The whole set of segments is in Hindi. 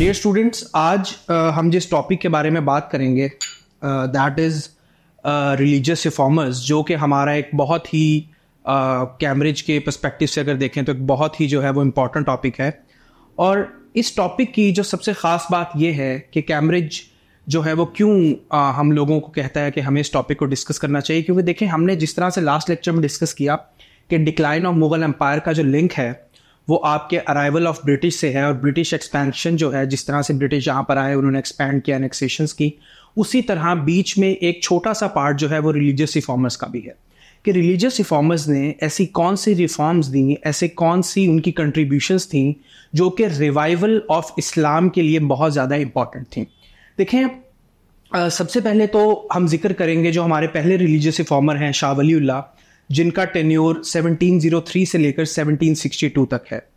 डियर स्टूडेंट्स आज uh, हम जिस टॉपिक के बारे में बात करेंगे दैट इज़ रिलीजियस रिफॉर्मर्स जो कि हमारा एक बहुत ही कैम्ब्रिज uh, के पर्सपेक्टिव से अगर देखें तो एक बहुत ही जो है वो इंपॉर्टेंट टॉपिक है। और इस टॉपिक की जो सबसे ख़ास बात यह है कि कैम्ब्रिज जो है वो क्यों हम लोगों को कहता है कि हमें इस टॉपिक को डिस्कस करना चाहिए क्योंकि देखें हमने जिस तरह से लास्ट लेक्चर में डिस्कस किया कि डिक्लाइन ऑफ़ मुगल एम्पायर का जो लिंक है वो आपके अराइवल ऑफ़ ब्रिटिश से है और ब्रिटिश एक्सपेंशन जो है, जिस तरह से ब्रिटिश यहाँ पर आए, उन्होंने एक्सपैंड किया एनेक्सेशन की, उसी तरह बीच में एक छोटा सा पार्ट जो है, वो रिलीजियस रिफॉर्मर्स का भी है। कि रिलीजियस रिफॉर्मर्स ने ऐसी कौन सी रिफॉर्म्स दी, ऐसे कौन सी उनकी कंट्रीब्यूशंस थी, जो कि रिवाइवल ऑफ़ इस्लाम के लिए बहुत ज़्यादा इंपॉर्टेंट थी। देखें सबसे पहले तो हम ज़िक्र करेंगे जो हमारे पहले रिलीजियस रिफॉर्मर हैं, शाह वली जिनका टेन्योर 1703 से लेकर 1762 तक है।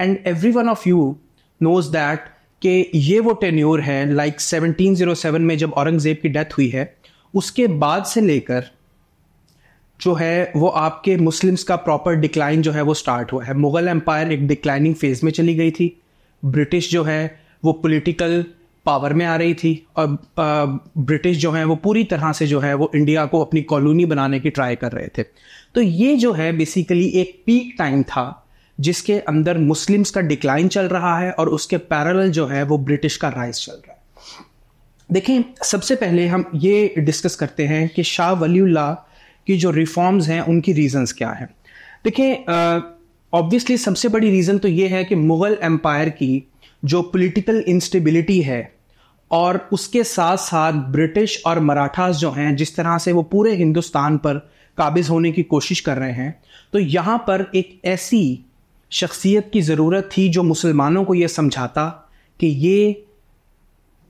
And every one of you knows that कि ये वो टेन्योर है लाइक like 1707 में जब औरंगज़ेब की डेथ हुई है, उसके बाद से लेकर जो है वो आपके मुस्लिम्स का प्रॉपर डिक्लाइन जो है वो स्टार्ट हुआ है। मुगल एम्पायर एक डिक्लाइनिंग फ़ेज़ में चली गई थी। ब्रिटिश जो है वो पॉलिटिकल पावर में आ रही थी और ब्रिटिश जो है, वो पूरी तरह से जो है, वो इंडिया को अपनी कॉलोनी बनाने की ट्राई कर रहे थे। तो ये जो है बेसिकली एक पीक टाइम था, जिसके अंदर मुस्लिम्स का डिक्लाइन चल रहा है और उसके पैरल जो है, वो ब्रिटिश का राइज चल रहा है। देखें, सबसे पहले हम ये डिस्कस करते हैं कि शाह वलील्ला की जो रिफॉर्म्स हैं, उनकी रीजंस क्या हैं। देखें ऑब्वियसली सबसे बड़ी रीज़न तो ये है कि मुग़ल एम्पायर की जो पॉलिटिकल इंस्टेबिलिटी है और उसके साथ साथ ब्रिटिश और मराठास जो हैं, जिस तरह से वो पूरे हिंदुस्तान पर काबिज होने की कोशिश कर रहे हैं तो यहाँ पर एक ऐसी शख्सियत की ज़रूरत थी जो मुसलमानों को ये समझाता कि ये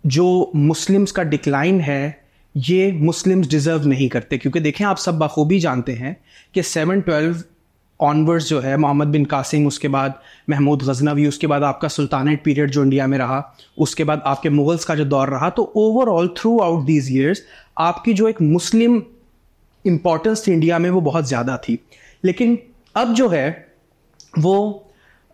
जो मुस्लिम्स का डिक्लाइन है, ये मुस्लिम्स डिज़र्व नहीं करते। क्योंकि देखें, आप सब बखूबी जानते हैं कि सेवन ट्वेल्व ऑनवर्ड्स जो है मोहम्मद बिन कासिम उसके बाद महमूद गजनवी उसके बाद आपका सुल्तानेट पीरियड जो इंडिया में रहा, उसके बाद आपके मुगल्स का जो दौर रहा तो overall throughout these years आपकी जो एक मुस्लिम इम्पोर्टेंस थी इंडिया में, वो बहुत ज़्यादा थी। लेकिन अब जो है, वो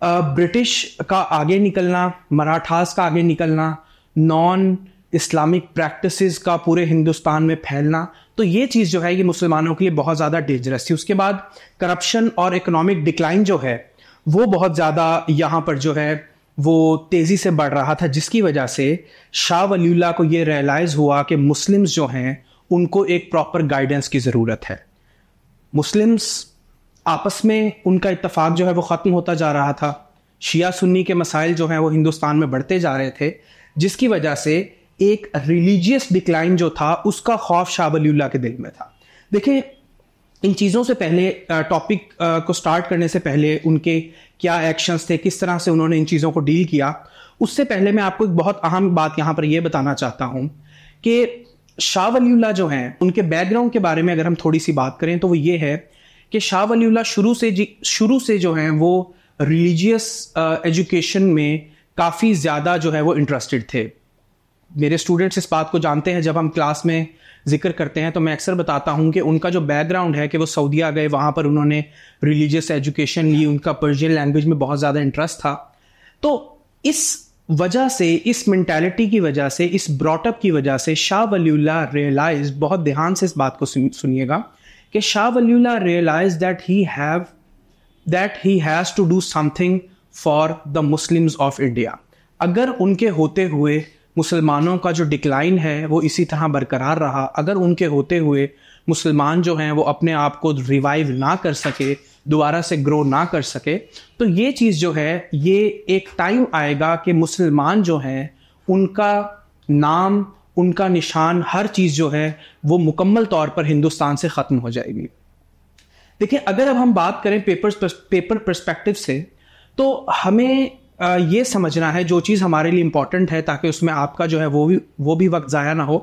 ब्रिटिश का आगे निकलना, मराठास का आगे निकलना नॉन इस्लामिक प्रैक्टिसेस का पूरे हिंदुस्तान में फैलना तो ये चीज़ जो है, ये मुसलमानों के लिए बहुत ज़्यादा डेंजरस थी। उसके बाद करप्शन और इकोनॉमिक डिक्लाइन जो है, वो बहुत ज़्यादा यहाँ पर जो है, वो तेज़ी से बढ़ रहा था, जिसकी वजह से शाह वलील्ला को ये रियलाइज़ हुआ कि मुस्लिम्स जो हैं, उनको एक प्रॉपर गाइडेंस की ज़रूरत है। मुस्लिम्स आपस में उनका इतफाक़ जो है, वो ख़त्म होता जा रहा था। शिया सुन्नी के मसाइल जो हैं, वो हिंदुस्तान में बढ़ते जा रहे थे, जिसकी वजह से एक रिलीजियस डिक्लाइन जो था, उसका खौफ शाह के दिल में था। देखिए, इन चीज़ों से पहले टॉपिक को स्टार्ट करने से पहले उनके क्या एक्शंस थे, किस तरह से उन्होंने इन चीज़ों को डील किया, उससे पहले मैं आपको एक बहुत अहम बात यहाँ पर यह बताना चाहता हूँ कि शाह वलील्ला जो हैं, उनके बैकग्राउंड के बारे में अगर हम थोड़ी सी बात करें तो वो ये है कि शाह वलील्ला शुरू से जी, शुरू से जो हैं, वो रिलीजियस एजुकेशन में काफ़ी ज़्यादा जो है, वो इंटरेस्टेड थे। मेरे स्टूडेंट्स इस बात को जानते हैं, जब हम क्लास में ज़िक्र करते हैं तो मैं अक्सर बताता हूँ कि उनका जो बैकग्राउंड है कि वो सऊदिया गए, वहाँ पर उन्होंने रिलीजियस एजुकेशन ली, उनका पर्शियन लैंग्वेज में बहुत ज़्यादा इंटरेस्ट था। तो इस वजह से, इस मैंटेलिटी की वजह से, इस ब्रॉटअप की वजह से शाह वलील्ला रियलाइज़ बहुत ध्यान से इस बात को सुनिएगा, कि Shah Waliullah realise that he have that he has to do something for the Muslims of India अगर उनके होते हुए मुसलमानों का जो डिक्लाइन है, वो इसी तरह बरकरार रहा। अगर उनके होते हुए मुसलमान जो हैं, वो अपने आप को रिवाइव ना कर सके, दोबारा से ग्रो ना कर सके तो ये चीज़ जो है, ये एक टाइम आएगा कि मुसलमान जो हैं, उनका नाम, उनका निशान, हर चीज़ जो है, वो मुकम्मल तौर पर हिंदुस्तान से ख़त्म हो जाएगी। देखिए, अगर अब हम बात करें पेपर पेपर परस्पेक्टिव से तो हमें ये समझना है, जो चीज़ हमारे लिए इंपॉर्टेंट है, ताकि उसमें आपका जो है वो भी वो भी वक्त ज़ाया ना हो,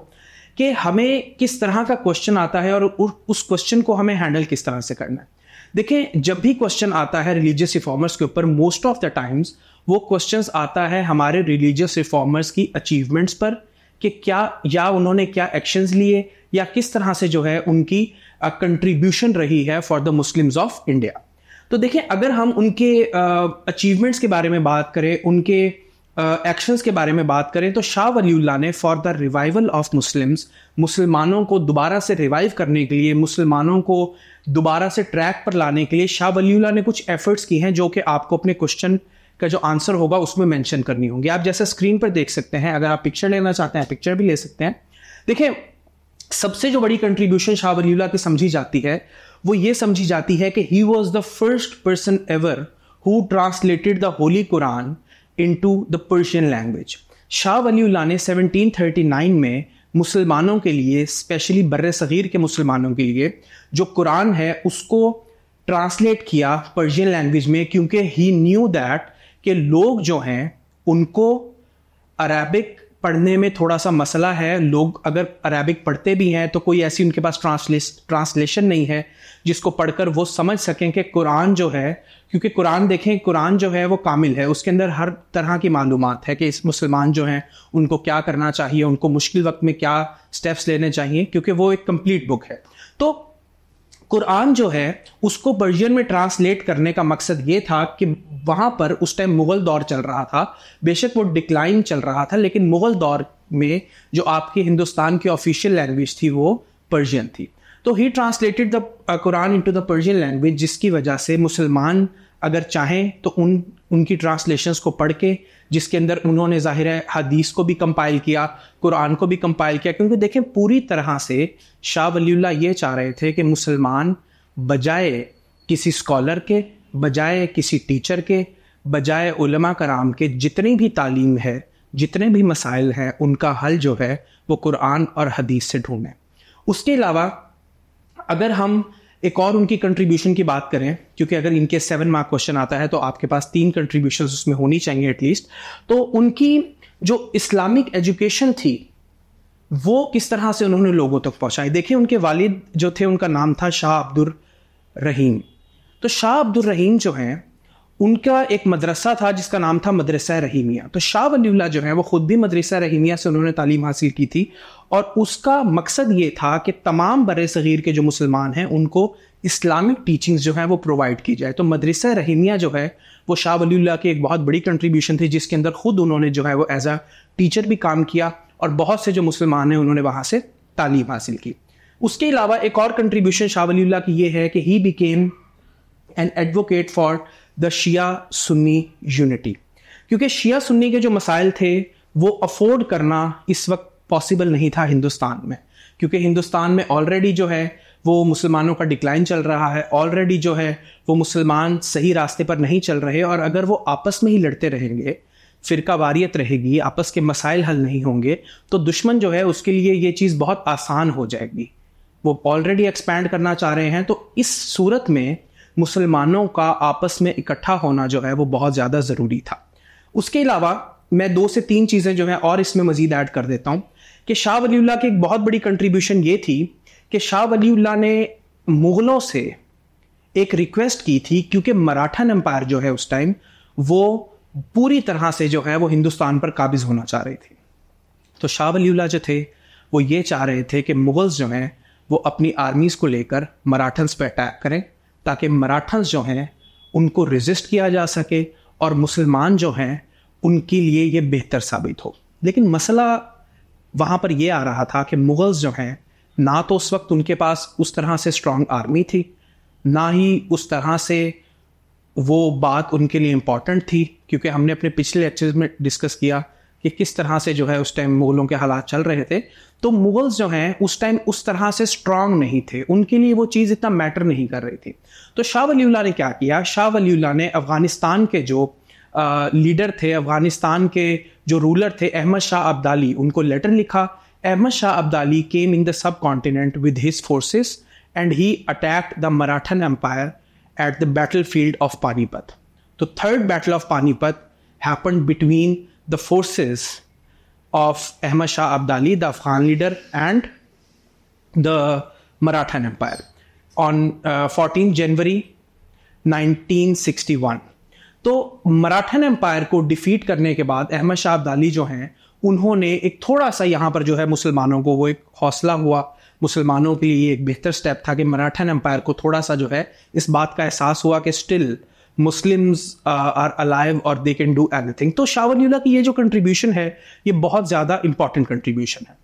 कि हमें किस तरह का क्वेश्चन आता है और उस क्वेश्चन को हमें हैंडल किस तरह से करना है। देखें जब भी क्वेश्चन आता है रिलीजियस रिफॉर्मर्स के ऊपर मोस्ट ऑफ़ द टाइम्स वो क्वेश्चन आता है हमारे रिलीजियस रिफॉर्मर्स की अचीवमेंट्स पर, कि क्या, या उन्होंने क्या एक्शंस लिए, या किस तरह से जो है उनकी कंट्रीब्यूशन रही है for the Muslims of India तो देखिए, अगर हम उनके अचीवमेंट्स के बारे में बात करें, उनके एक्शंस के बारे में बात करें तो शाह वलीउल्लाह ने for the revival of Muslims मुसलमानों को दोबारा से रिवाइव करने के लिए, मुसलमानों को दोबारा से ट्रैक पर लाने के लिए शाह वलीउल्लाह ने कुछ एफर्ट्स की हैं, जो कि आपको अपने क्वेश्चन का जो आंसर होगा, उसमें मेंशन करनी होगी। आप जैसे स्क्रीन पर देख सकते हैं, अगर आप पिक्चर लेना चाहते हैं पिक्चर भी ले सकते हैं। देखिए, सबसे जो बड़ी कंट्रीब्यूशन शाह वलीउल्लाह की समझी जाती है वो ये समझी जाती है कि he was the first person ever who translated the holy Quran into the Persian language Shah Waliullah ने 1739 में मुसलमानों के लिए स्पेशली बर सग़ीर के मुसलमानों के लिए, जो कुरान है, उसको ट्रांसलेट किया पर्शियन लैंग्वेज में, क्योंकि ही न्यू दैट कि लोग जो हैं, उनको अरबिक पढ़ने में थोड़ा सा मसला है। लोग अगर अरबिक पढ़ते भी हैं तो कोई ऐसी उनके पास ट्रांसलेस, ट्रांसलेशन नहीं है जिसको पढ़कर वो समझ सकें कि कुरान जो है, क्योंकि कुरान देखें, कुरान जो है वो कामिल है। उसके अंदर हर तरह की मालूम है कि इस मुसलमान जो हैं, उनको क्या करना चाहिए, उनको मुश्किल वक्त में क्या स्टेप्स लेने चाहिए, क्योंकि वो एक कंप्लीट बुक है। तो कुरान जो है, उसको पर्शियन में ट्रांसलेट करने का मकसद ये था कि वहाँ पर उस टाइम मुग़ल दौर चल रहा था। बेशक वो डिक्लाइन चल रहा था, लेकिन मुग़ल दौर में जो आपके हिंदुस्तान की ऑफिशियल लैंग्वेज थी, वो पर्शियन थी। तो he translated the Quran into the Persian language जिसकी वजह से मुसलमान अगर चाहें तो उन, उनकी ट्रांसलेशंस को पढ़ के, जिसके अंदर उन्होंने ज़ाहिर है हदीस को भी कंपाइल किया, कुरान को भी कंपाइल किया, क्योंकि देखें, पूरी तरह से शाह वलील्ला ये चाह रहे थे कि मुसलमान बजाय किसी स्कॉलर के, बजाय किसी टीचर के, बजाय उलमा कराम के जितनी भी तालीम है, जितने भी मसाइल हैं, उनका हल जो है वो कुरान और हदीस से ढूंढें। उसके अलावा अगर हम एक और उनकी कंट्रीब्यूशन की बात करें, क्योंकि अगर इनके सेवन मार्क क्वेश्चन आता है तो आपके पास तीन कंट्रीब्यूशन उसमें होनी चाहिए एटलीस्ट तो उनकी जो इस्लामिक एजुकेशन थी, वो किस तरह से उन्होंने लोगों तक पहुंचाई? देखिए, उनके वालिद जो थे, उनका नाम था शाह अब्दुल रहीम। तो शाह अब्दुल रहीम जो हैं उनका एक मदरसा था जिसका नाम था मदरसा रहीमिया। तो शाह वलील्ला जो है, वो ख़ुद भी मदरसा रहीमिया से उन्होंने तालीम हासिल की थी और उसका मकसद ये था कि तमाम बर सग़ीर के जो मुसलमान हैं, उनको इस्लामिक टीचिंग्स जो है, वो प्रोवाइड की जाए। तो मदरसा रहीमिया जो है, वो शाह वलील्ला की एक बहुत बड़ी कंट्रीब्यूशन थी, जिसके अंदर ख़ुद उन्होंने जो है, वो एज अ टीचर भी काम किया और बहुत से जो मुसलमान हैं, उन्होंने वहाँ से तालीम हासिल की। उसके अलावा एक और कंट्रीब्यूशन शाह वलील्ला की ये है कि he became an advocate for the Shia Sunni unity क्योंकि शिया सुन्नी के जो मसाइल थे, वो अफोर्ड करना इस वक्त पॉसिबल नहीं था हिंदुस्तान में। क्योंकि हिंदुस्तान में ऑलरेडी जो है, वो मुसलमानों का डिक्लाइन चल रहा है। ऑलरेडी जो है, वो मुसलमान सही रास्ते पर नहीं चल रहे। और अगर वो आपस में ही लड़ते रहेंगे फ़िरका वारियत रहेगी, आपस के मसाइल हल नहीं होंगे तो दुश्मन जो है, उसके लिए ये चीज़ बहुत आसान हो जाएगी। वो ऑलरेडी एक्सपैंड करना चाह रहे हैं तो इस सूरत में मुसलमानों का आपस में इकट्ठा होना जो है वो बहुत ज़्यादा ज़रूरी था। उसके अलावा मैं दो से तीन चीज़ें जो हैं और इसमें मज़ीद ऐड कर देता हूँ कि शाह वलील्ला की एक बहुत बड़ी कंट्रीब्यूशन ये थी कि शाह वलील्ला ने मुग़लों से एक रिक्वेस्ट की थी, क्योंकि मराठन एम्पायर जो है उस टाइम वो पूरी तरह से जो है वो हिंदुस्तान पर काबिज होना चाह रहे थे। तो शाह वलील्ला जो थे, वो ये चाह रहे थे कि मुग़ल्स जो हैं वो अपनी आर्मीज़ को लेकर मराठन्स पर अटैक करें ताकि मराठन्स जो हैं, उनको रेजिस्ट किया जा सके और मुसलमान जो हैं, उनके लिए ये बेहतर साबित हो। लेकिन मसला वहाँ पर यह आ रहा था कि मुग़ल्स जो हैं, ना तो उस वक्त उनके पास उस तरह से स्ट्रॉन्ग आर्मी थी, ना ही उस तरह से वो बात उनके लिए इंपॉर्टेंट थी, क्योंकि हमने अपने पिछले लेक्चर्स में डिस्कस किया कि किस तरह से जो है उस टाइम मुग़लों के हालात चल रहे थे। तो मुग़ल्स जो हैं, उस टाइम उस तरह से स्ट्रांग नहीं थे। उनके लिए वो चीज़ इतना मैटर नहीं कर रही थी। तो शाह वलील्ला ने क्या किया? शाह वलील्ला ने अफ़गानिस्तान के जो लीडर थे, अफ़गानिस्तान के जो रूलर थे, अहमद शाह अब्दाली, उनको लेटर लिखा। Ahmad Shah Abdali came in the subcontinent with his forces and he attacked the Maratha empire at the battlefield of Panipat तो third battle of Panipat happen between the forces Ahmad Shah Abdali, the Afghan leader, and the Marathan Empire on uh, 14 January 1961. तो मराठन एम्पायर को डिफीट करने के बाद अहमद शाह अब्दाली जो हैं उन्होंने एक थोड़ा सा यहाँ पर जो है मुसलमानों को वो एक हौसला हुआ मुसलमानों के लिए एक बेहतर स्टेप था कि मराठन एम्पायर को थोड़ा सा जो है इस बात का एहसास हुआ कि स्टिल मुस्लिम्स आर अलाइव और दे कैन डू एनीथिंग तो शाह वलीउल्लाह की ये जो कंट्रीब्यूशन है, ये बहुत ज़्यादा इंपॉर्टेंट कंट्रीब्यूशन है।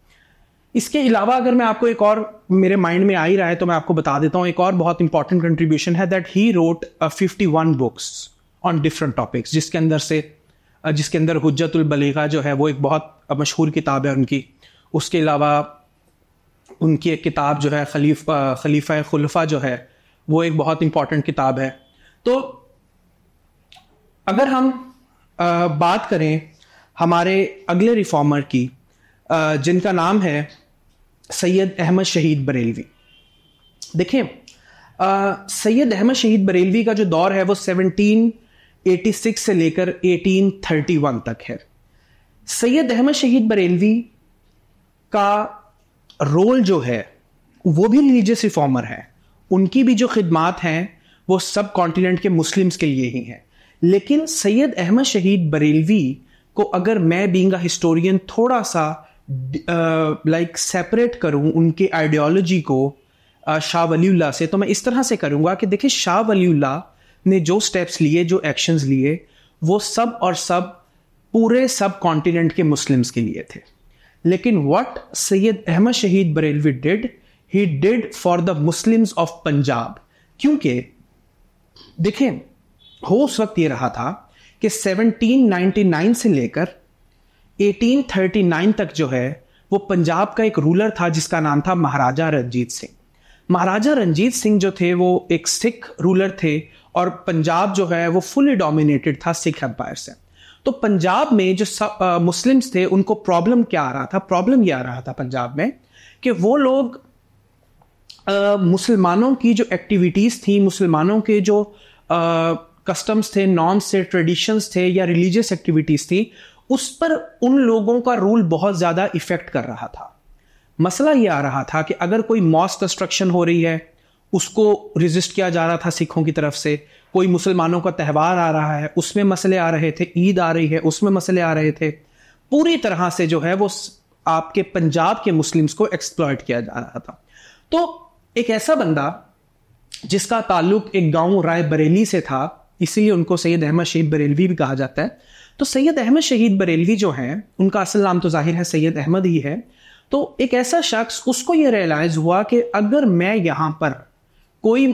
इसके अलावा अगर मैं आपको एक और मेरे माइंड में आ ही रहा है तो मैं आपको बता देता हूँ, एक और बहुत इंपॉर्टेंट कंट्रीब्यूशन है that he wrote fifty one books on different topics जिसके अंदर से जिसके अंदर हुज्जतुल बलीगा जो है, वो एक बहुत मशहूर किताब है उनकी। उसके अलावा उनकी एक किताब जो है, खलीफ खलीफा खुलफा जो है, वो एक बहुत इंपॉर्टेंट किताब है। तो अगर हम आ, बात करें हमारे अगले रिफॉर्मर की आ, जिनका नाम है सैयद अहमद शहीद बरेलवी। देखें सैयद अहमद शहीद बरेलवी का जो दौर है वो 1786 से लेकर 1831 तक है। सैयद अहमद शहीद बरेलवी का रोल जो है वो भी रिलीजियस रिफॉर्मर है। उनकी भी जो खिदमात हैं वो सब कॉन्टिनेंट के मुस्लिम्स के लिए ही हैं। लेकिन सैयद अहमद शहीद बरेलवी को अगर मैं बींग हिस्टोरियन थोड़ा सा लाइक सेपरेट करूँ उनके आइडियोलॉजी को शाह वलीउल्लाह से तो मैं इस तरह से करूँगा कि देखिए, शाह वलीउल्लाह ने जो स्टेप्स लिए, जो एक्शंस लिए, वो सब और सब पूरे सब कॉन्टिनेंट के मुस्लिम्स के लिए थे। लेकिन what Syed Ahmad Shaheed Barelvi did he did for the Muslims of Punjab क्योंकि देखें हो उस वक्त ये रहा था कि 1799 से लेकर 1839 तक जो है, वो पंजाब का एक रूलर था जिसका नाम था महाराजा रंजीत सिंह। महाराजा रंजीत सिंह जो थे, वो एक सिख रूलर थे और पंजाब जो है, वो फुली डोमिनेटेड था सिख एम्पायर से। तो पंजाब में जो सब मुस्लिम्स थे, उनको प्रॉब्लम क्या आ रहा था? प्रॉब्लम ये आ रहा था पंजाब में कि वो लोग मुसलमानों की जो एक्टिविटीज़ थी, मुसलमानों के जो कस्टम्स थे नॉर्म्स थे ट्रेडिशंस थे या रिलीजियस एक्टिविटीज़ थी, उस पर उन लोगों का रूल बहुत ज़्यादा इफ़ेक्ट कर रहा था। मसला ये आ रहा था कि अगर कोई मॉस कंस्ट्रक्शन हो रही है, उसको रिजिस्ट किया जा रहा था सिखों की तरफ़ से, कोई मुसलमानों का त्यौहार आ रहा है, उसमें मसले आ रहे थे, ईद आ रही है, उसमें मसले आ रहे थे, पूरी तरह से जो है वो आपके पंजाब के मुस्लिम्स को एक्सप्लॉयट किया जा रहा था। तो एक ऐसा बंदा, जिसका ताल्लुक एक गाँव राय बरेली से था इसीलिए उनको सैयद अहमद शहीद बरेलवी भी कहा जाता है। तो सैयद अहमद शहीद बरेलवी जो हैं, उनका असल नाम तो ज़ाहिर है सैयद अहमद ही है। तो एक ऐसा शख्स, उसको ये रियलाइज़ हुआ कि अगर मैं यहाँ पर कोई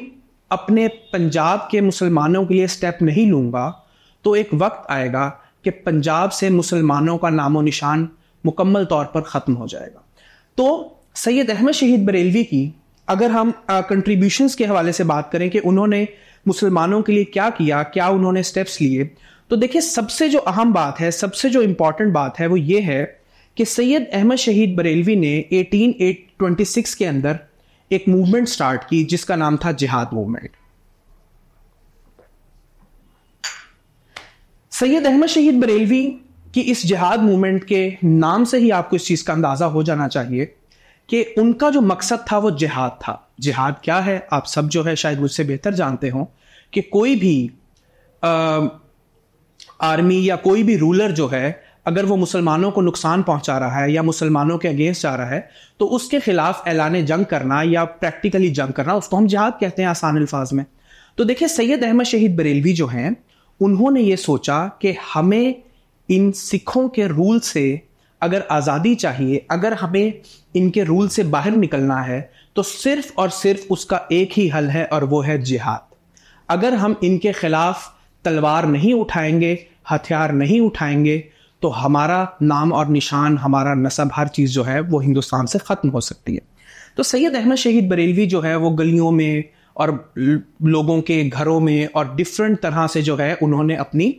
अपने पंजाब के मुसलमानों के लिए स्टेप नहीं लूँगा तो एक वक्त आएगा कि पंजाब से मुसलमानों का नामो निशान मुकम्मल तौर पर ख़त्म हो जाएगा। तो सैयद अहमद शहीद बरेलवी की अगर हम कंट्रीब्यूशंस के हवाले से बात करें कि उन्होंने मुसलमानों के लिए क्या किया, क्या उन्होंने स्टेप्स लिए तो देखिए सबसे जो अहम बात है, सबसे जो इंपॉर्टेंट बात है वो ये है कि सैयद अहमद शहीद बरेलवी ने 1826 के अंदर एक मूवमेंट स्टार्ट की जिसका नाम था जिहाद मूवमेंट सैयद अहमद शहीद बरेलवी की इस जिहाद मूवमेंट के नाम से ही आपको इस चीज़ का अंदाज़ा हो जाना चाहिए कि उनका जो मकसद था वो जिहाद था। जिहाद क्या है? आप सब जो है शायद मुझसे बेहतर जानते हो कि कोई भी आ, आर्मी या कोई भी रूलर जो है अगर वो मुसलमानों को नुकसान पहुँचा रहा है या मुसलमानों के अगेंस्ट जा रहा है तो उसके खिलाफ ऐलान जंग करना या प्रैक्टिकली जंग करना उसको हम जिहाद कहते हैं आसान अल्फाज में। तो देखिए सैयद अहमद शहीद बरेलवी जो हैं उन्होंने ये सोचा कि हमें इन सिखों के रूल से अगर आज़ादी चाहिए, अगर हमें इनके रूल से बाहर निकलना है तो सिर्फ़ और सिर्फ़ उसका एक ही हल है और वो है जिहाद। अगर हम इनके खिलाफ तलवार नहीं उठाएँगे, हथियार नहीं उठाएँगे तो हमारा नाम और निशान, हमारा नसब, हर चीज़ जो है, वो हिंदुस्तान से ख़त्म हो सकती है। तो सैयद अहमद शहीद बरेलवी जो है, वो गलियों में और लोगों के घरों में और डिफरेंट तरह से जो है, उन्होंने अपनी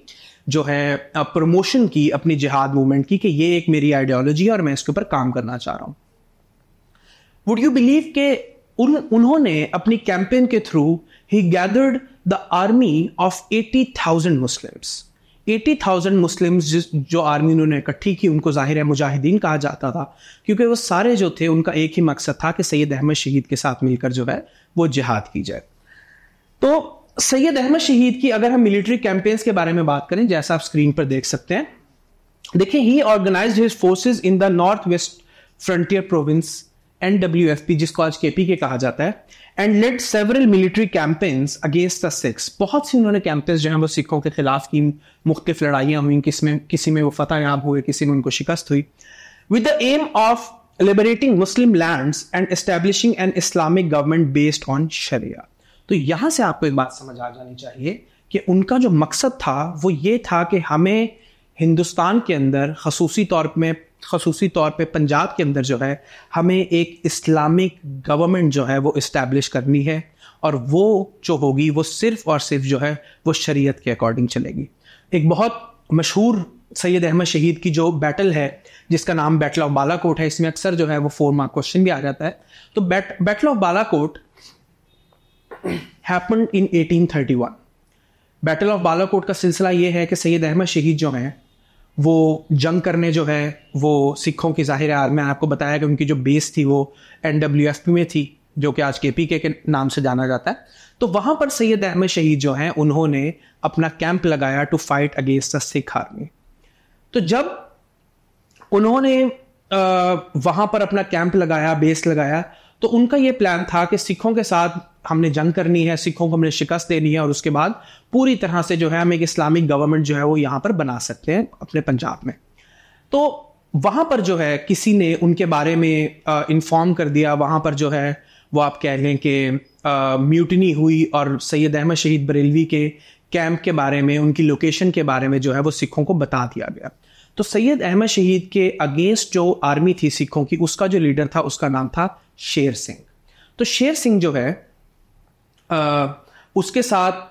जो है प्रमोशन की, अपनी जिहाद मूवमेंट की कि ये एक मेरी आइडियोलॉजी है और मैं इसके ऊपर काम करना चाह रहा हूँ। वुड यू बिलीव के उन, उन्होंने अपनी कैंपेन के through he gathered the army of eighty thousand Muslims eighty thousand Muslims जो आर्मी उन्होंने इकट्ठी की, उनको ज़ाहिर है मुजाहिदीन कहा जाता था, क्योंकि वो सारे जो थे, उनका एक ही मकसद था कि सैयद अहमद शहीद के साथ मिलकर जो है, वो जिहाद की जाए। तो सैयद अहमद शहीद की अगर हम मिलिट्री कैंपेन्स के बारे में बात करें, जैसा आप स्क्रीन पर देख सकते हैं, देखिए he organise his forces in the North West Frontier Province N W F P जिसको आज के पी के कहा जाता है and led several military campaigns against the Sikhs बहुत सी उन्होंने कैंपेन्स जो है, वो सिखों के खिलाफ की मुख्तफ लड़ाइयाँ हुई किसमें किसी में वो फतह याब हुए, किसी में उनको शिकस्त हुई। With the aim of liberating Muslim lands and establishing an Islamic government based on sharia तो यहाँ से आपको एक बात समझ आ जानी चाहिए कि उनका जो मकसद था, वो ये था कि हमें हिंदुस्तान के अंदर खसूसी तौर में खसूसी तौर पे पंजाब के अंदर जो है, हमें एक इस्लामिक गवर्नमेंट जो है, वो इस्टेब्लिश करनी है और वो जो होगी, वो सिर्फ़ और सिर्फ़ जो है, वो शरीयत के अकॉर्डिंग चलेगी। एक बहुत मशहूर सैयद अहमद शहीद की जो बैटल है, जिसका नाम बैटल ऑफ़ बालाकोट है, इसमें अक्सर जो है, वो फोर मार्क क्वेश्चन भी आ जाता है। तो bat battle of Balakot happen in 1831 battle of Balakot का सिलसिला ये है कि सैयद अहमद शहीद जो हैं, वो जंग करने जो है, वो सिखों की ज़ाहिर है मैं आपको बताया कि उनकी जो बेस थी वो एन एफ़ पी में थी, जो कि आज के पी के नाम से जाना जाता है। तो वहाँ पर सैयद अहमद शहीद जो हैं, उन्होंने अपना कैंप लगाया to fight against the Sikh army तो जब उन्होंने वहाँ पर अपना कैंप लगाया, बेस लगाया तो उनका यह प्लान था कि सिखों के साथ हमने जंग करनी है, सिखों को हमने शिकस्त देनी है और उसके बाद पूरी तरह से जो है हम एक इस्लामिक गवर्नमेंट जो है वो यहाँ पर बना सकते हैं अपने पंजाब में। तो वहाँ पर जो है किसी ने उनके बारे में इन्फॉर्म कर दिया। वहाँ पर जो है वो आप कह लें कि म्यूटनी हुई और सैयद अहमद शहीद बरेलवी के कैंप के बारे में, उनकी लोकेशन के बारे में जो है वो सिखों को बता दिया गया। तो सैयद अहमद शहीद के अगेंस्ट जो आर्मी थी सिखों की, उसका जो लीडर था उसका नाम था शेर सिंह। तो शेर सिंह जो है आ, उसके साथ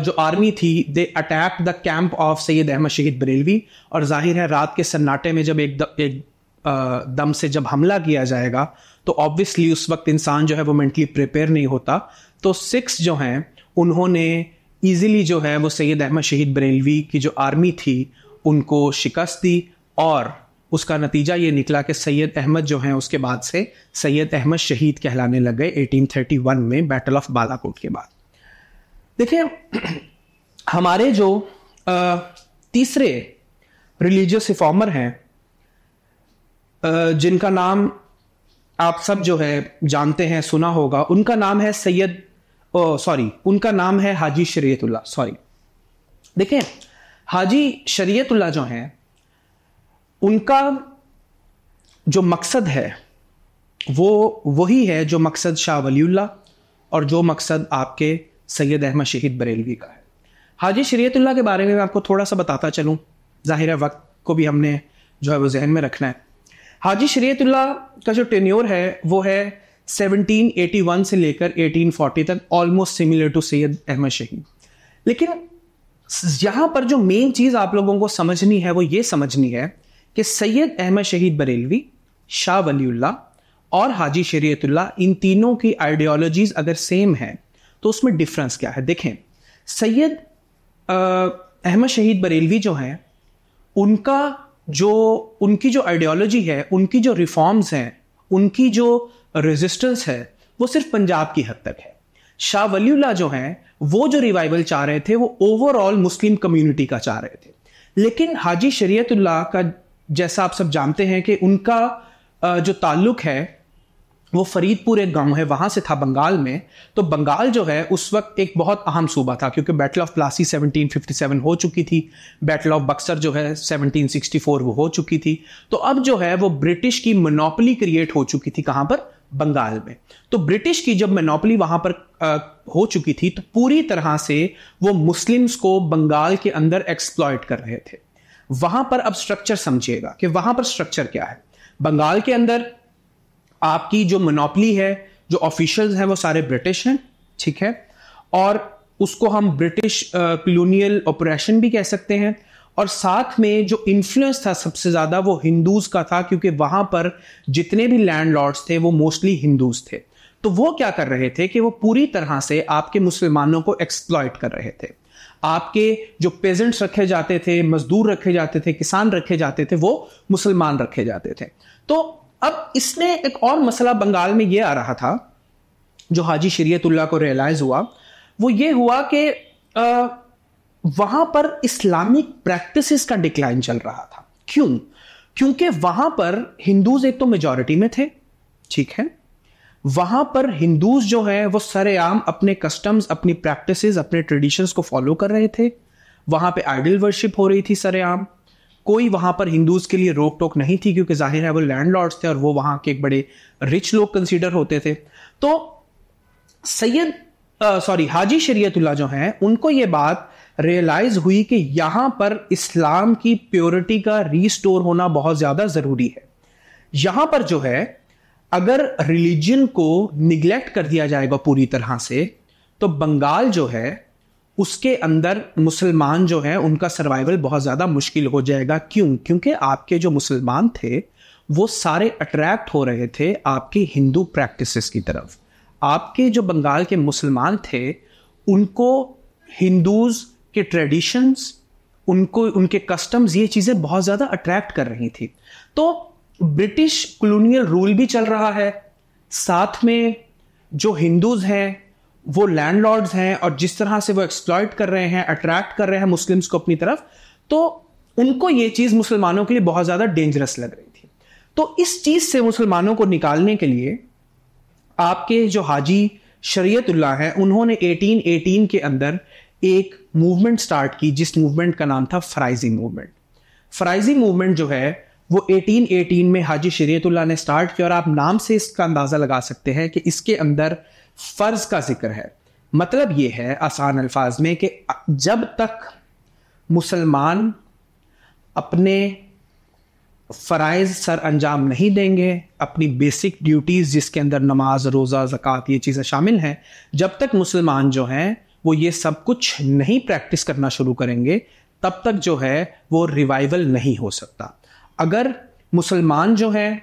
जो आर्मी थी they attack the camp of Syed Ahmad Shaheed Barelvi और ज़ाहिर है रात के सन्नाटे में जब एक द, एक दम से जब हमला किया जाएगा तो ऑब्वियसली उस वक्त इंसान जो है वो मेंटली प्रिपेयर नहीं होता। तो सिक्स जो हैं उन्होंने इजीली जो है वो सैयद अहमद शहीद बरेलवी की जो आर्मी थी उनको शिकस्त दी और उसका नतीजा ये निकला कि सैयद अहमद जो हैं, उसके बाद से सैयद अहमद शहीद कहलाने लग गए 1831 में बैटल ऑफ़ बालाकोट के बाद। देखिए, हमारे जो तीसरे रिलीजियस रिफॉर्मर हैं जिनका नाम आप सब जो है जानते हैं, सुना होगा, उनका नाम है सैयद सॉरी उनका नाम है हाजी शरीयतुल्ला सॉरी देखें हाजी शरीयतुल्ला जो हैं उनका जो मकसद है, वो वही है जो मकसद शाह वलीउल्ला और जो मकसद आपके सैयद अहमद शहीद बरेलवी का है। हाजी शरीयतुल्ला के बारे में मैं आपको थोड़ा सा बताता चलूँ। ज़ाहिर वक्त को भी हमने जो है वो जहन में रखना है। हाजी शरीयतुल्ला का जो टेन्योर है, वो है 1781 से लेकर 1840 तक almost similar to Syed Ahmad Shaheed. लेकिन यहाँ पर जो मेन चीज़ आप लोगों को समझनी है, वो ये समझनी है कि सैयद अहमद शहीद बरेलवी, शाह वलीउल्ला और हाजी शरीयतुल्ला इन तीनों की आइडियोलॉजीज अगर सेम है तो उसमें डिफरेंस क्या है? देखें, सैयद अहमद शहीद बरेलवी जो हैं, उनका जो, उनकी जो आइडियोलॉजी है, उनकी जो रिफॉर्म्स हैं, उनकी जो रेजिस्टेंस है, वो सिर्फ़ पंजाब की हद तक है। शाह वलीउल्ला जो हैं, वो जो रिवाइवल चाह रहे थे, वो ओवरऑल मुस्लिम कम्युनिटी का चाह रहे थे। लेकिन हाजी शरीयतुल्लाह का जैसा आप सब जानते हैं कि उनका जो ताल्लुक है वो फरीदपुर एक गाँव है वहाँ से था बंगाल में। तो बंगाल जो है उस वक्त एक बहुत अहम सूबा था क्योंकि बैटल ऑफ़ प्लासी 1757 हो चुकी थी। बैटल ऑफ़ बक्सर जो है 1764 वो हो चुकी थी। तो अब जो है वो ब्रिटिश की मोनोपली क्रिएट हो चुकी थी कहाँ पर? बंगाल में। तो ब्रिटिश की जब मोनोपली वहाँ पर आ, हो चुकी थी तो पूरी तरह से वो मुस्लिम्स को बंगाल के अंदर एक्सप्लॉयट कर रहे थे। वहाँ पर अब स्ट्रक्चर समझिएगा कि वहाँ पर स्ट्रक्चर क्या है। बंगाल के अंदर आपकी जो मोनोपली है, जो ऑफिशियल्स हैं, वो सारे ब्रिटिश हैं, ठीक है? और उसको हम ब्रिटिश कलोनियल ऑपरेशन भी कह सकते हैं। और साथ में जो इन्फ्लुएंस था सबसे ज़्यादा वो हिंदूज का था, क्योंकि वहाँ पर जितने भी लैंड थे, वो मोस्टली हिंदूज थे। तो वो क्या कर रहे थे कि वो पूरी तरह से आपके मुसलमानों को एक्सप्लॉयट कर रहे थे। आपके जो पेजेंट्स रखे जाते थे, मजदूर रखे जाते थे, किसान रखे जाते थे, वो मुसलमान रखे जाते थे। तो अब इसमें एक और मसला बंगाल में ये आ रहा था, जो हाजी शरीयतुल्लाह को रियलाइज़ हुआ, वो ये हुआ कि वहाँ पर इस्लामिक प्रैक्टिसेस का डिक्लाइन चल रहा था। क्यों? क्योंकि वहाँ पर हिंदूज एक तो मेजोरिटी में थे, ठीक है? वहाँ पर हिंदूज जो है, वो सरेआम अपने कस्टम्स अपनी प्रैक्टिसेस अपने ट्रेडिशंस को फॉलो कर रहे थे। वहाँ पे आइडल वर्शिप हो रही थी सरेआम। कोई वहाँ पर हिंदूज के लिए रोक टोक नहीं थी, क्योंकि ज़ाहिर है वो लैंडलॉर्ड्स थे और वो वहाँ के एक बड़े रिच लोग कंसीडर होते थे। तो सैयद सॉरी हाजी शरीयतुल्ला जो हैं, उनको ये बात रियलाइज़ हुई कि यहाँ पर इस्लाम की प्योरिटी का रीस्टोर होना बहुत ज़्यादा ज़रूरी है। यहाँ पर जो है अगर रिलीजन को निग्लेक्ट कर दिया जाएगा पूरी तरह से तो बंगाल जो है, उसके अंदर मुसलमान जो है, उनका सर्वाइवल बहुत ज़्यादा मुश्किल हो जाएगा। क्यों? क्योंकि आपके जो मुसलमान थे, वो सारे अट्रैक्ट हो रहे थे आपके हिंदू प्रैक्टिसेस की तरफ़। आपके जो बंगाल के मुसलमान थे, उनको हिंदूज के ट्रेडिशंस उनको, उनके कस्टम्स ये चीज़ें बहुत ज़्यादा अट्रैक्ट कर रही थी। तो ब्रिटिश कॉलोनियल रूल भी चल रहा है। साथ में जो हिंदूज हैं, वो लैंडलॉर्ड्स हैं और जिस तरह से वो एक्सप्लॉयट कर रहे हैं अट्रैक्ट कर रहे हैं मुस्लिम्स को अपनी तरफ़ तो उनको ये चीज़ मुसलमानों के लिए बहुत ज़्यादा डेंजरस लग रही थी। तो इस चीज़ से मुसलमानों को निकालने के लिए आपके जो हाजी शरीयतुल्लाह हैं, उन्होंने 1818 के अंदर एक मूवमेंट स्टार्ट की, जिस मूवमेंट का नाम था फ्राइजी मूवमेंट फ्राइजी मूवमेंट जो है वो 1818 में हाजी शरीयतुल्लाह ने स्टार्ट किया और आप नाम से इसका अंदाज़ा लगा सकते हैं कि इसके अंदर फ़र्ज़ का ज़िक्र है। मतलब ये है आसान अल्फाज में कि जब तक मुसलमान अपने फ़रज़ सर अंजाम नहीं देंगे, अपनी बेसिक ड्यूटीज़ जिसके अंदर नमाज़, रोज़ा, ज़क़़त ये चीज़ें शामिल हैं, जब तक मुसलमान जो हैं, वो ये सब कुछ नहीं प्रैक्टिस करना शुरू करेंगे, तब तक जो है वो रिवाइवल नहीं हो सकता। अगर मुसलमान जो हैं,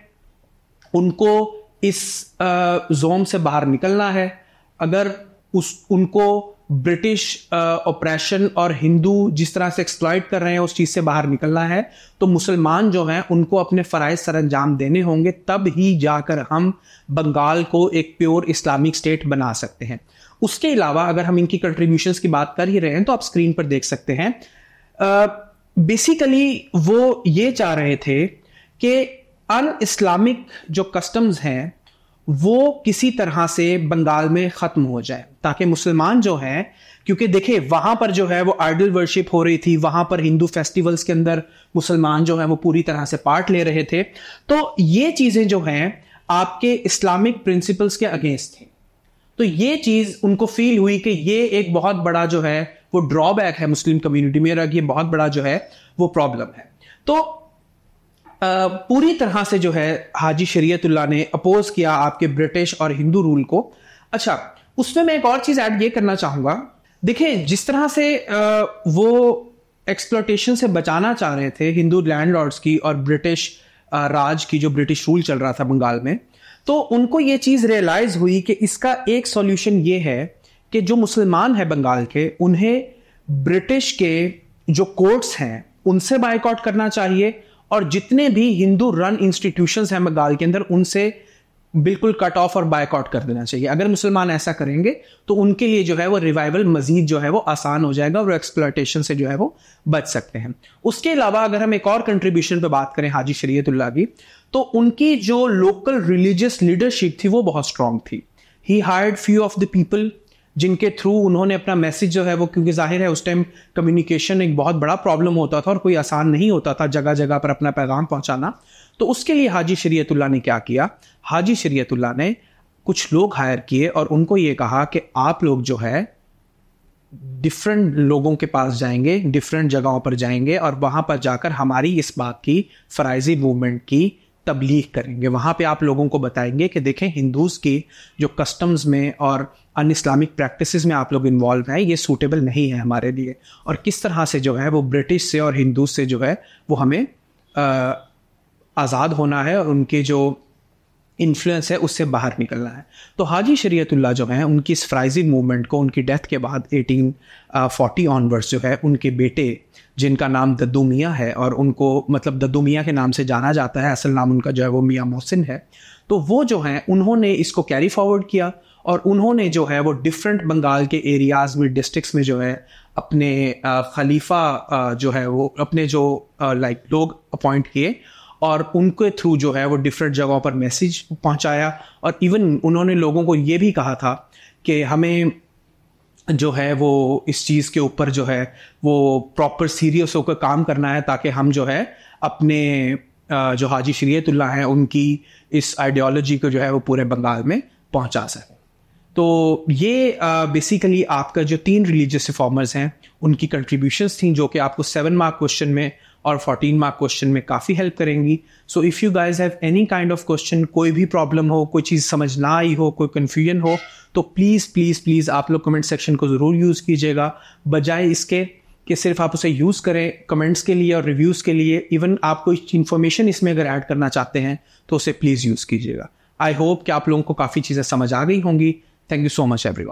उनको इस जोम से बाहर निकलना है, अगर उस, उनको ब्रिटिश ऑपरेशन और हिंदू जिस तरह से एक्सप्लॉइट कर रहे हैं, उस चीज़ से बाहर निकलना है तो मुसलमान जो हैं, उनको अपने फ़रज़ सर अंजाम देने होंगे, तब ही जाकर हम बंगाल को एक प्योर इस्लामिक स्टेट बना सकते हैं। उसके अलावा अगर हम इनकी कंट्रीब्यूशन की बात कर ही रहे हैं तो आप स्क्रीन पर देख सकते हैं। बेसिकली वो ये चाह रहे थे कि अन इस्लामिक जो कस्टम्स हैं, वो किसी तरह से बंगाल में ख़त्म हो जाए, ताकि मुसलमान जो हैं, क्योंकि देखे वहाँ पर जो है वो आइडल वर्शिप हो रही थी, वहाँ पर हिंदू फेस्टिवल्स के अंदर मुसलमान जो है, वो पूरी तरह से पार्ट ले रहे थे। तो ये चीज़ें जो हैं, आपके इस्लामिक प्रिंसिपल्स के अगेंस्ट थी। तो ये चीज़ उनको फील हुई कि ये एक बहुत बड़ा जो है वो ड्रॉबैक है मुस्लिम कम्युनिटी में और ये बहुत बड़ा जो है, वो प्रॉब्लम है। तो पूरी तरह से जो है, हाजी शरीयतुल्लाह ने अपोज किया आपके ब्रिटिश और हिंदू रूल को। अच्छा उसमें मैं एक और चीज़ ऐड ये करना चाहूँगा। देखिए जिस तरह से वो एक्सप्लोटेशन से बचाना चाह रहे थे हिंदू लैंडलॉर्ड्स की और ब्रिटिश राज की जो ब्रिटिश रूल चल रहा था बंगाल में तो उनको ये चीज़ रियलाइज़ हुई कि इसका एक सॉल्यूशन ये है कि जो मुसलमान है बंगाल के, उन्हें ब्रिटिश के जो कोर्ट्स हैं, उनसे बाइकआउट करना चाहिए और जितने भी हिंदू रन इंस्टीट्यूशन हैं बंगाल के अंदर, उनसे बिल्कुल कट ऑफ़ और बाइकआउट कर देना चाहिए। अगर मुसलमान ऐसा करेंगे तो उनके लिए जो है वो रिवाइवल मजीद जो है वो आसान हो जाएगा और एक्सप्लोटेशन से जो है वो बच सकते हैं। उसके अलावा अगर हम एक और कंट्रीब्यूशन पर बात करें, हाजी शरीयतुल्लाह की तो उनकी जो लोकल रिलीजियस लीडरशिप थी, वो बहुत स्ट्रांग थी। He hired few of the people जिनके थ्रू उन्होंने अपना मैसेज जो है वो, क्योंकि ज़ाहिर है उस टाइम कम्युनिकेशन एक बहुत बड़ा प्रॉब्लम होता था और कोई आसान नहीं होता था जगह जगह पर अपना पैगाम पहुंचाना। तो उसके लिए हाजी शरीयतुल्ला ने क्या किया? हाजी शरीयतुल्ला ने कुछ लोग हायर किए और उनको ये कहा कि आप लोग जो है डिफरेंट लोगों के पास जाएँगे डिफरेंट जगहों पर जाएँगे और वहाँ पर जाकर हमारी इस बात की, फराइजी मूवमेंट की तबलीग करेंगे। वहाँ पे आप लोगों को बताएँगे कि देखें हिंदूज़ की जो कस्टम्स में और अन इस्लामिक प्रैक्टिस में आप लोग इन्वॉल्व हैं, ये सूटेबल नहीं है हमारे लिए। और किस तरह से जो है, वो ब्रिटिश से और हिंदू से जो है, वो हमें आज़ाद होना है और उनके जो इन्फ्लुएंस है, उससे बाहर निकलना है। तो हाजी शरीयतुल्लाह जो हैं, उनकी इस फ्राइजी मूवमेंट को, उनकी डेथ के बाद 1840 ऑनवर्ड्स जो है, उनके बेटे, जिनका नाम दद्दू मियाँ है, और उनको मतलब दद्दू मियाँ के नाम से जाना जाता है, असल नाम उनका जो है वो मियाँ मोहसिन है। तो वो जो हैं, उन्होंने इसको कैरी फॉरवर्ड किया, और उन्होंने जो है, वो डिफरेंट बंगाल के एरियाज़ में डिस्ट्रिक्ट्स में जो है, अपने खलीफा जो है वो, अपने जो लाइक लोग अपॉइंट किए और उनके थ्रू जो है वो डिफरेंट जगहों पर मैसेज पहुँचाया। और इवन उन्होंने लोगों को ये भी कहा था कि हमें जो है वो इस चीज़ के ऊपर जो है वो प्रॉपर सीरियस होकर काम करना है ताकि हम जो है अपने जो हाजी शरीयतुल्ला हैं, उनकी इस आइडियोलॉजी को जो है वो पूरे बंगाल में पहुँचा सकें। तो ये बेसिकली आपका जो तीन रिलीजियस रिफॉर्मर्स हैं, उनकी कंट्रीब्यूशंस थी जो कि आपको सेवन मार्क क्वेश्चन में और फोर्टीन मार्क क्वेश्चन में काफ़ी हेल्प करेंगी। So if you guys have any kind of question कोई भी प्रॉब्लम हो, कोई चीज़ समझ ना आई हो, कोई कन्फ्यूज़न हो तो प्लीज़ प्लीज़ प्लीज़ आप लोग कमेंट सेक्शन को ज़रूर यूज़ कीजिएगा। बजाय इसके कि सिर्फ़ आप उसे यूज़ करें कमेंट्स के लिए और रिव्यूज़ के लिए इवन आप कोई इन्फॉर्मेशन इसमें अगर ऐड करना चाहते हैं तो उसे प्लीज़ यूज़ कीजिएगा। आई होप कि आप लोगों को काफ़ी चीज़ें समझ आ गई होंगी। Thank you so much every